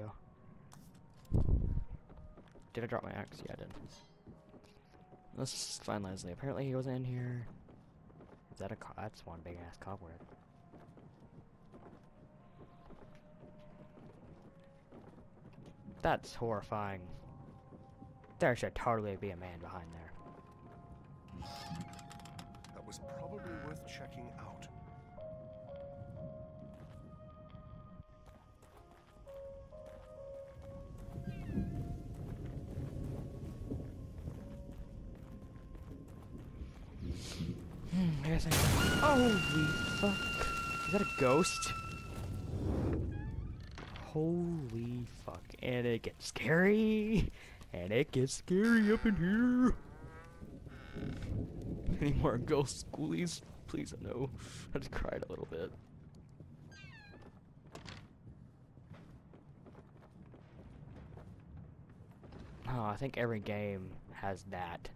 you. Did I drop my axe? Yeah, I did. Let's find Leslie. Apparently he wasn't in here. Is that a co- that's one big ass cobweb. That's horrifying. There should totally be a man behind there. That was probably worth checking out. Hmm, I Holy fuck. Is that a ghost? Holy fuck. And it gets scary. And it gets scary up in here. Any more ghosts, schoolies? Please, no. I just cried a little bit. Oh, I think every game has that.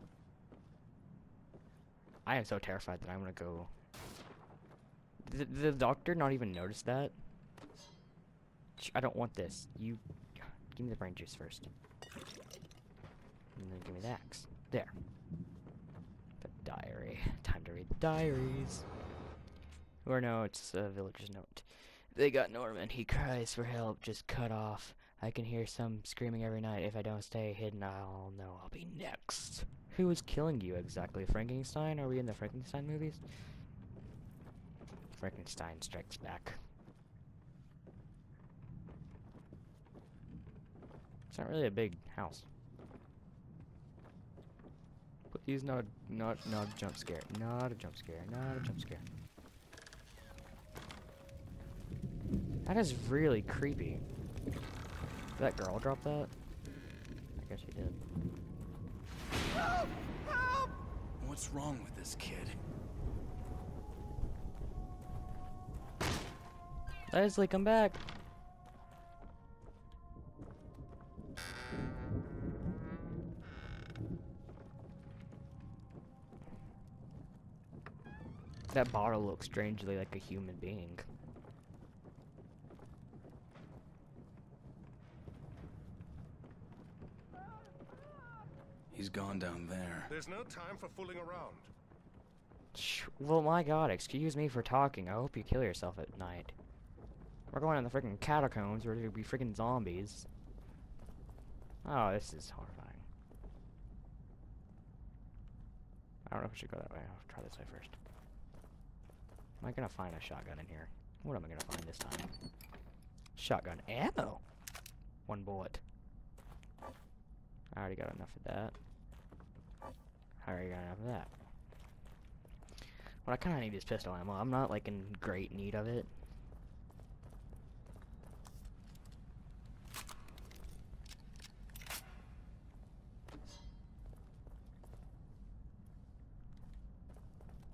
I am so terrified that I'm gonna go. Did the doctor not even notice that? I don't want this. You give me the brain juice first, and then give me the axe. There. The diary. Time to read the diaries. Or no, it's a villager's note. They got Norman. He cries for help. Just cut off. I can hear some screaming every night. If I don't stay hidden, I'll know I'll be next. Who is killing you exactly? Frankenstein? Are we in the Frankenstein movies? Frankenstein strikes back. It's not really a big house. Please not not not a jump scare. Not a jump scare. Not a jump scare. That is really creepy. Did that girl drop that? I guess she did. Help! Help! What's wrong with this kid? Leslie, come back. That bottle looks strangely like a human being. He's gone down there. There's no time for fooling around. Well, my god, excuse me for talking. I hope you kill yourself at night. We're going in the freaking catacombs where there'll be freaking zombies. Oh, this is horrifying. I don't know if we should go that way. I'll try this way first. Am I gonna find a shotgun in here? What am I gonna find this time? Shotgun ammo! One bullet. I already got enough of that. I already got enough of that. What I kind of need is pistol ammo. I'm not like in great need of it.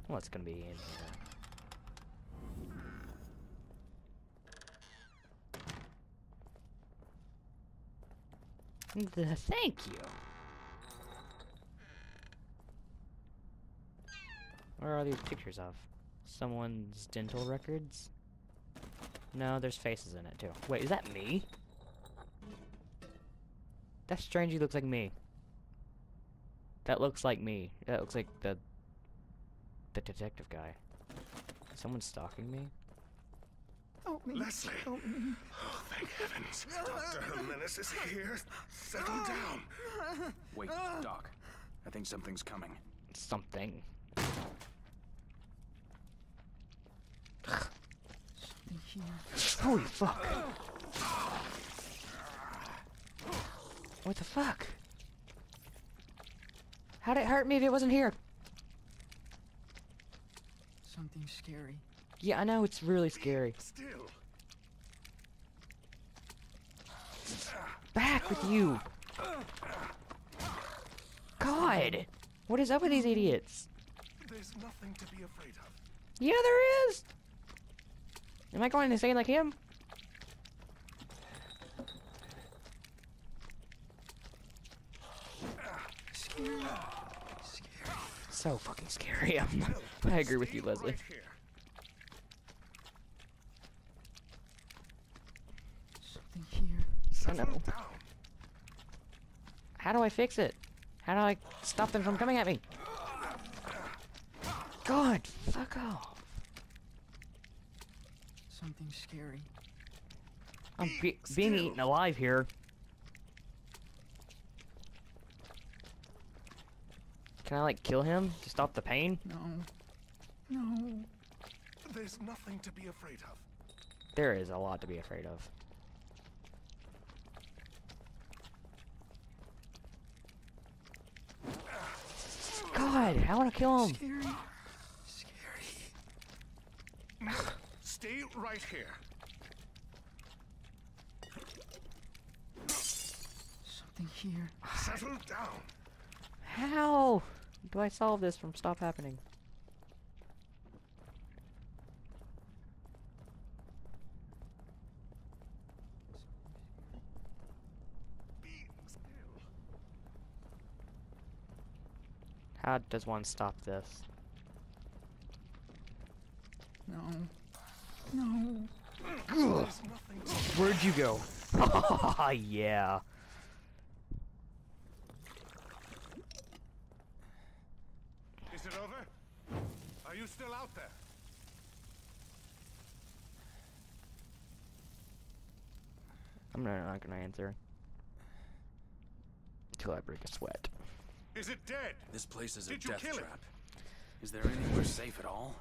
Well, What's gonna be in here? Thank you. Where are these pictures of? Someone's dental records? No, there's faces in it too. Wait, is that me? That strangely looks like me. That looks like me. That looks like the the detective guy. Someone's stalking me? Help me. Leslie! Help me. Oh, thank heavens. Dr. Jimenez is here. Settle down. Wait, Doc. I think something's coming. Something. Here. Holy fuck! What the fuck? How'd it hurt me if it wasn't here? Something scary. Yeah, I know, it's really scary. Still. Back with you! God! What is up with these idiots? There's nothing to be afraid of. Yeah, there is! Am I going insane like him? So fucking scary. Not, I agree with you, Leslie. How do I fix it? How do I stop them from coming at me? God, fuck off. Something scary. I'm Be be being eaten alive here. Can I like kill him to stop the pain? No. No. There's nothing to be afraid of. There is a lot to be afraid of. God, I want to kill him. Scary. Scary. No, stay right here. Something here. Settle down. How do I solve this from stop happening? How does one stop this? No. No. There's Where'd you go? yeah. Is it over? Are you still out there? I'm not, not gonna answer. Until I break a sweat. Is it dead? This place is a Did you death trap. Is there anywhere safe at all?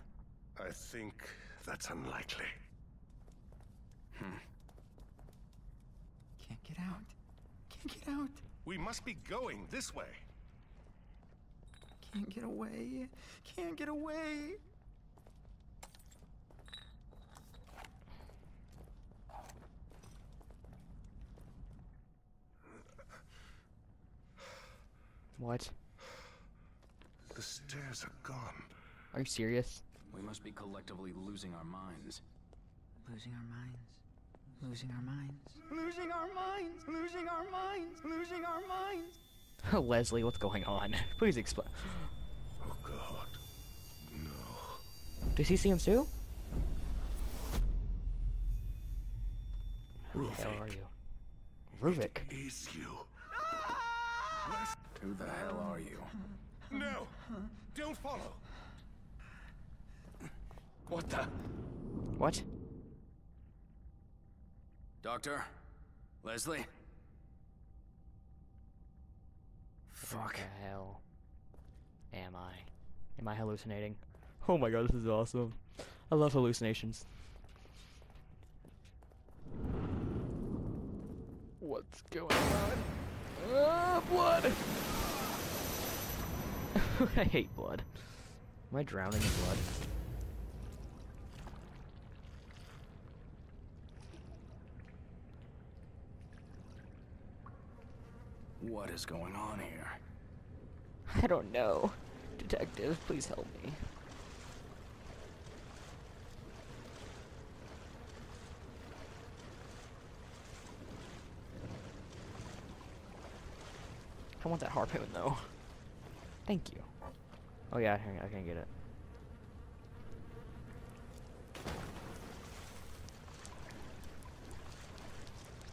I think that's unlikely. Hmm. Can't get out. Can't get out. We must be going this way. Can't get away. Can't get away. What? The stairs are gone. Are you serious? We must be collectively losing our minds. Losing our minds. Losing our minds. Losing our minds. Losing our minds. Losing our minds. Leslie, what's going on? Please explain. Oh God. No. Does he see him too? Who the hell are you? Ruvik. Is you? Ah! Who the hell are you? No! Don't follow! What the? What? Doctor? Leslie? Fuck. the hell am I? Am I hallucinating? Oh my god, this is awesome. I love hallucinations. What's going on? Ah, blood! I hate blood. Am I drowning in blood? What is going on here? I don't know. Detective, please help me. I want that harpoon though. Thank you. Oh yeah, I can, get it.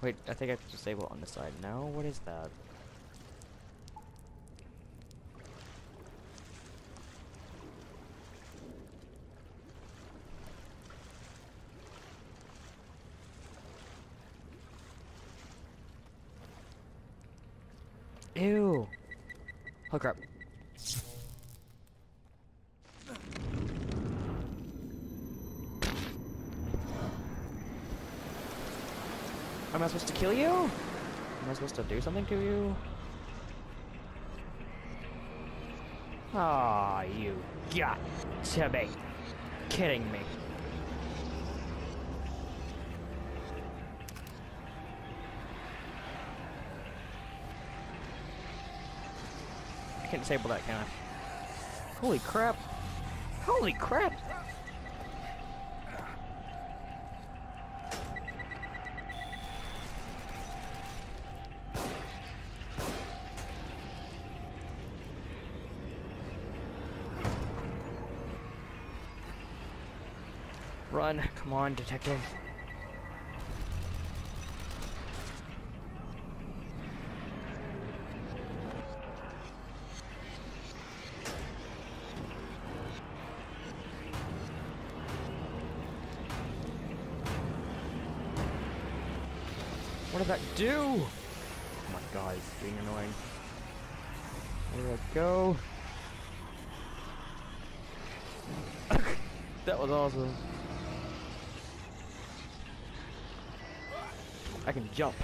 Wait, I think I have to disable on the side. No, what is that? Ew. Oh crap. Am I supposed to kill you? Am I supposed to do something to you? Ah, you got to be kidding me. Can't disable that, can I? Holy crap! Holy crap! Come on, detective. What did that do? Oh my god, being annoying. Where did I go? that was awesome. I can jump.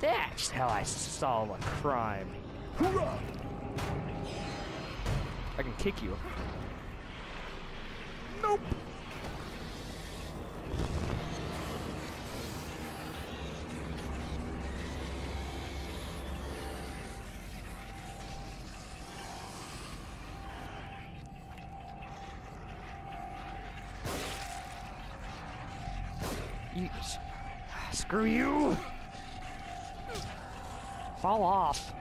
That's how I solve a crime. Hoorah! I can kick you. Nope. Off.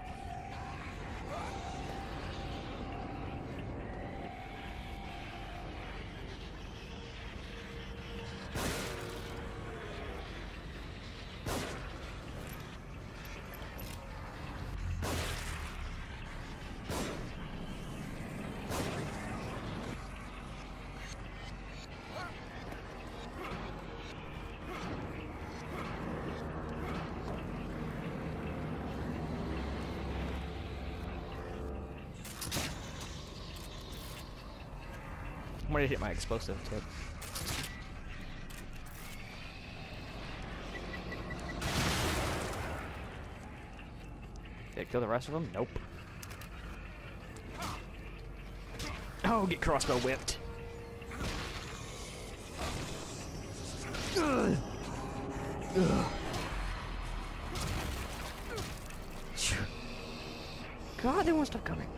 I'm gonna hit my explosive tip. Did it kill the rest of them? Nope. Oh, get crossbow whipped. Ugh. Ugh. God, they won't stop coming.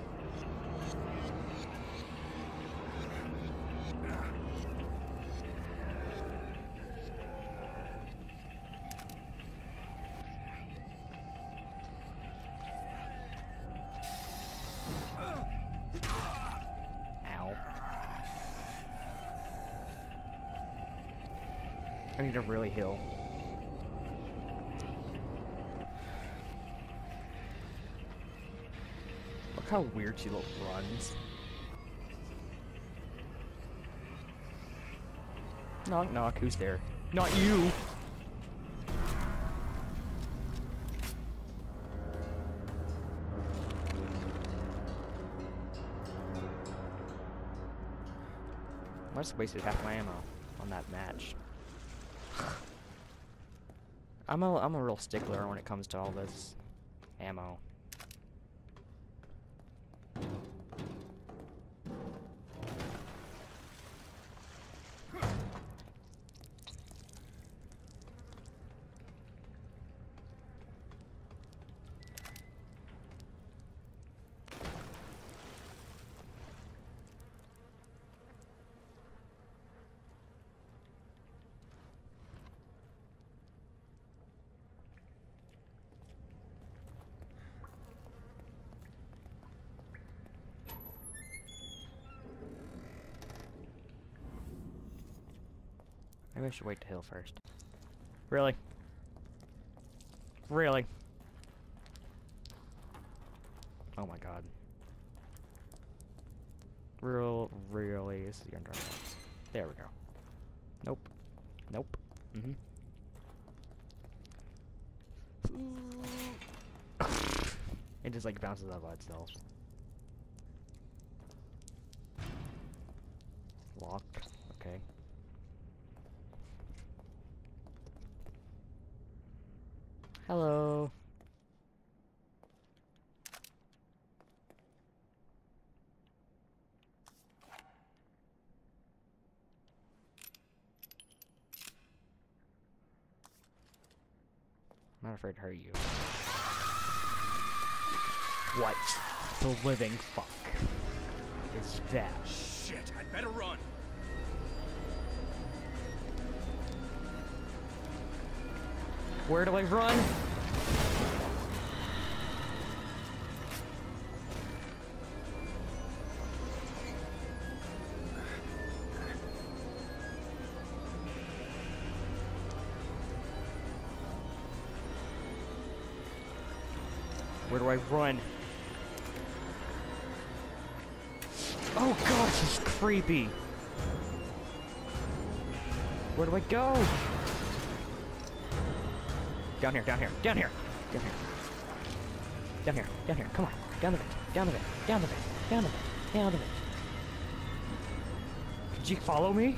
I need to really heal. Look how weird she runs. Knock knock, who's there? Not you! I just wasted half my ammo on that match. I'm a I'm a real stickler when it comes to all this ammo. Maybe I should wait to heal first. Really? Really? Oh my god. Real, really, this is drive me. There we go. Nope. Nope. Mm-hmm. it just like bounces up by itself. Locked. Okay. Hello. I'm not afraid to hurt you. What the living fuck is that? Shit, I'd better run. Where do I run? Run? Oh god, is creepy. Where do I go? Down here, down here, down here, down here. Down here, down here, come on. Down the vent, down the vent, down the vent, down the vent, down the vent. Could you follow me?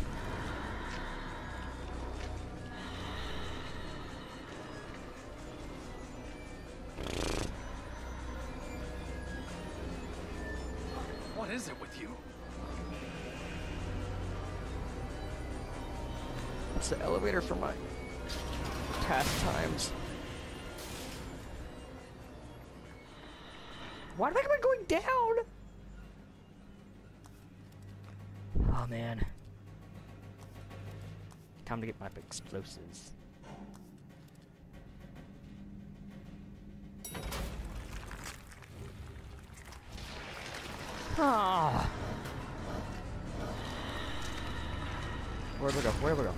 It's the elevator for my pastimes. Why am I going down? Oh man. Time to get my explosives. Ah. Where do we go? Where do we go?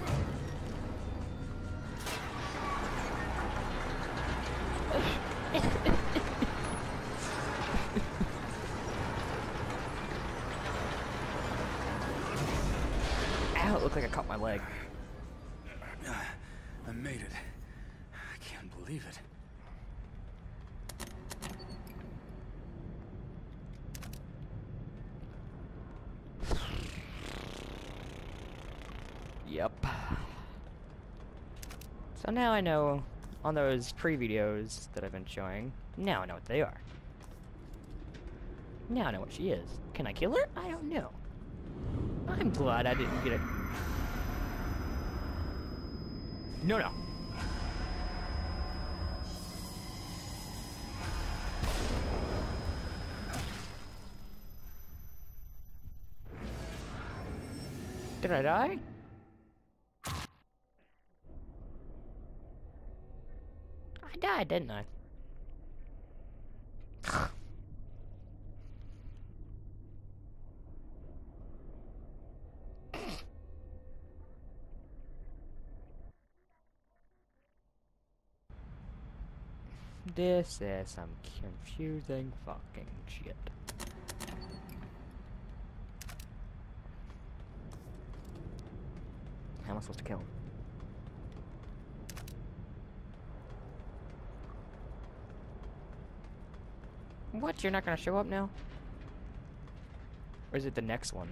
Ow, it looked like I caught my leg. I made it. I can't believe it. Yep. So now I know on those pre-videos that I've been showing, now I know what they are. Now I know what she is. Can I kill her? I don't know. I'm glad I didn't get it. No, no. Did I die? I died, didn't I? This is some confusing fucking shit. How am I supposed to kill him? What? You're not gonna show up now? Or is it the next one?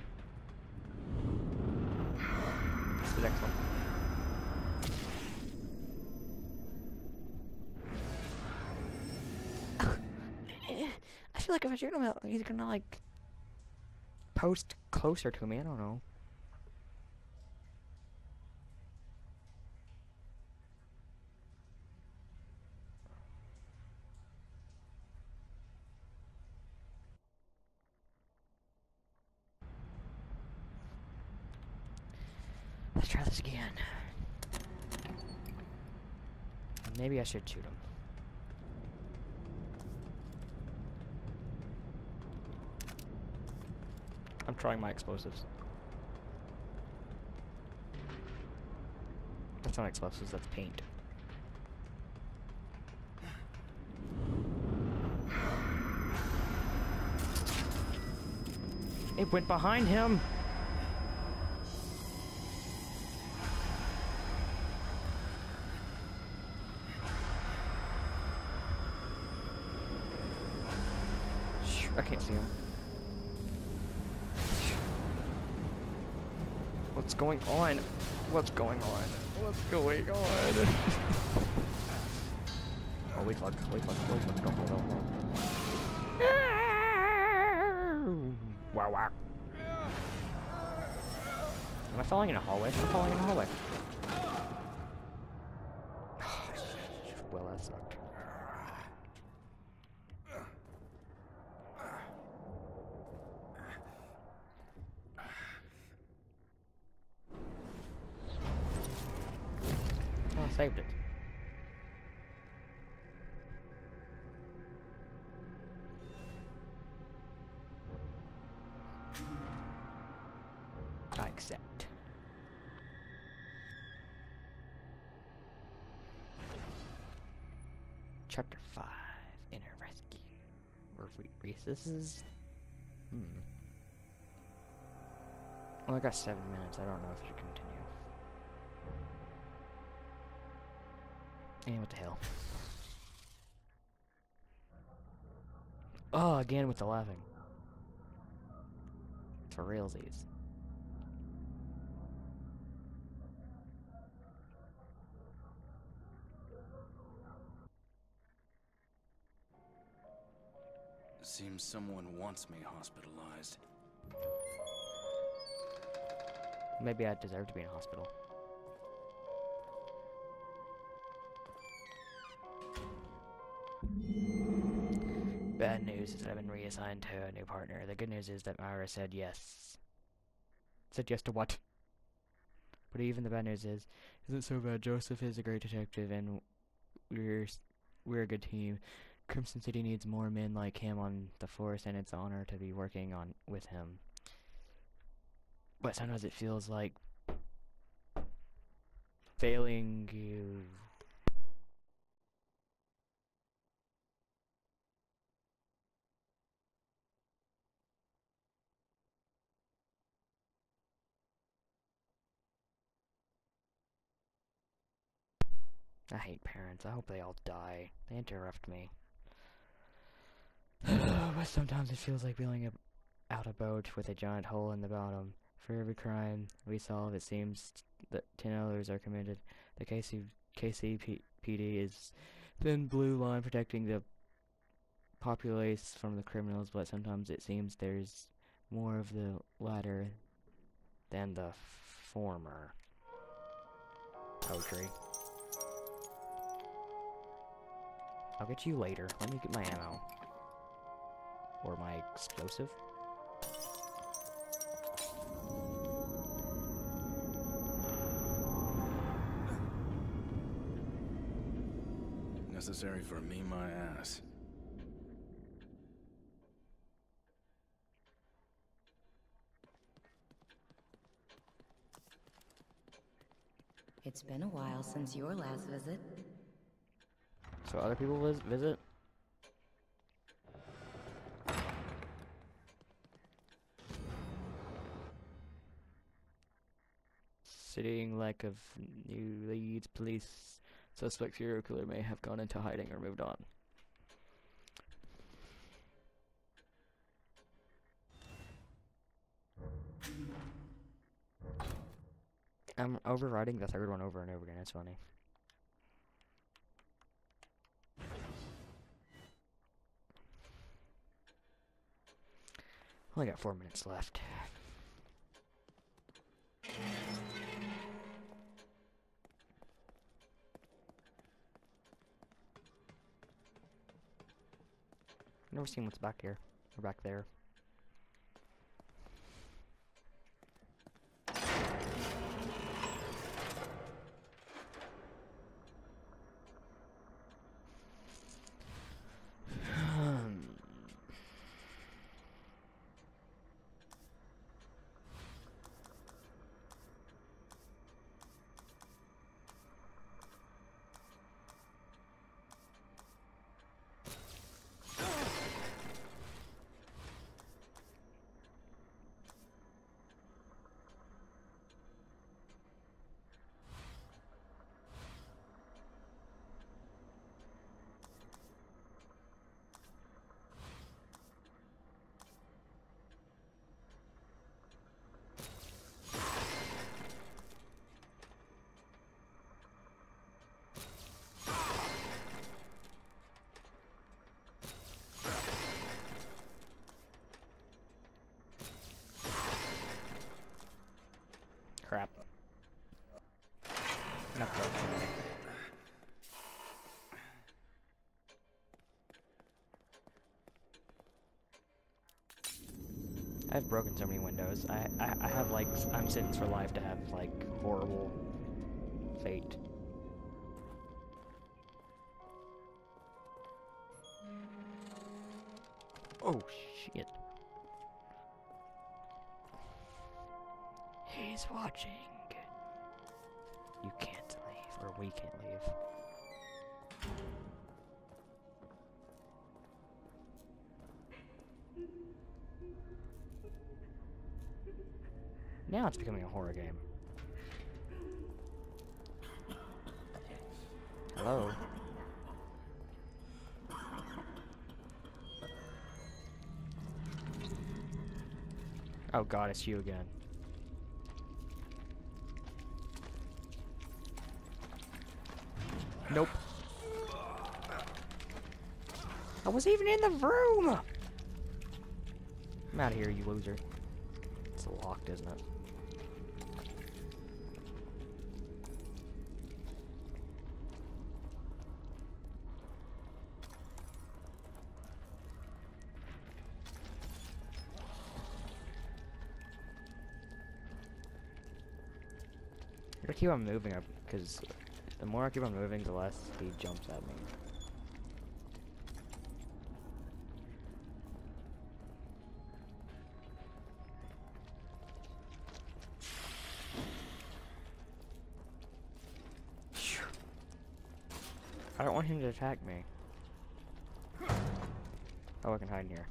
It's the next one. I feel like if I shoot him, he'll- he's gonna like post closer to me. I don't know. Try this again. Maybe I should shoot him. I'm trying my explosives. That's not explosives, that's paint. It went behind him! I can't see him. What's going on? What's going on? What's going on? oh, wait, fuck, wait, fuck, wait, fuck, don't, don't, don't. Wow, wow. Am I falling in a hallway? I'm falling in a hallway. well, that sucked. five inner rescue. Re recesses? Hmm. Well, I got seven minutes. I don't know if I should continue. And what the hell? Oh, again with the laughing. For realsies. Seems someone wants me hospitalized. Maybe I deserve to be in a hospital. Bad news is that I've been reassigned to a new partner. The good news is that Myra said yes. Said yes to what? But even the bad news is, isn't so bad. Joseph is a great detective, and we're we're a good team. Krimson City needs more men like him on the force, and it's an honor to be working on with him. But sometimes it feels like failing you. I hate parents. I hope they all die. They interrupt me. but sometimes it feels like a, out a boat with a giant hole in the bottom. For every crime we solve, it seems that ten others are committed. The KC, KCPD is thin blue line protecting the populace from the criminals, but sometimes it seems there's more of the latter than the former. Poetry. I'll get you later. Let me get my ammo. Or my explosive. Necessary for me, my ass. It's been a while since your last visit. So other people vis- visit? Sitting lack of new leads, police suspect serial killer may have gone into hiding or moved on. I'm overwriting the third one over and over again, it's funny. Only got four minutes left. Never seen what's back here or back there. Crap. Not broken. I've broken so many windows. I, I I have like I'm sentenced for life to have like horrible fate. Oh shit. He's watching. You can't leave, or we can't leave. Now it's becoming a horror game. Hello? Oh god, it's you again. Nope. I wasn't even in the room! I'm out of here, you loser. It's locked, isn't it? Keep on moving because the more I keep on moving, the less he jumps at me. I don't want him to attack me. Oh, I can hide in here.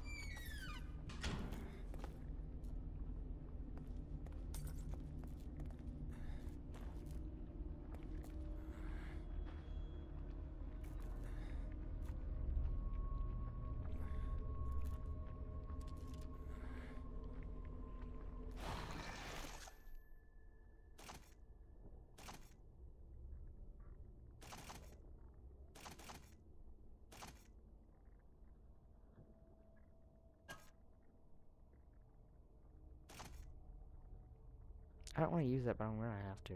I don't want to use that, but I'm gonna have to.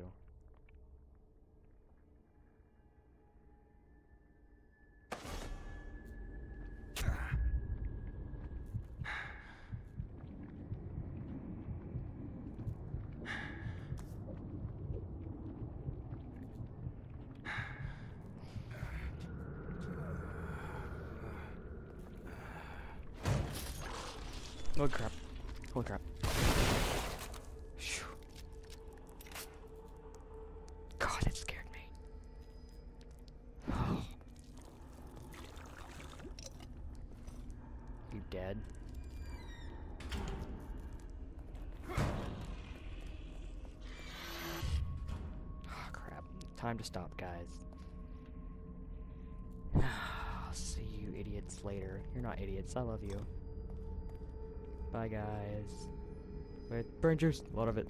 Holy crap. Holy crap. Time to stop, guys. I'll see you idiots later. You're not idiots. I love you. Bye, guys. Wait, burn juice. A lot of it.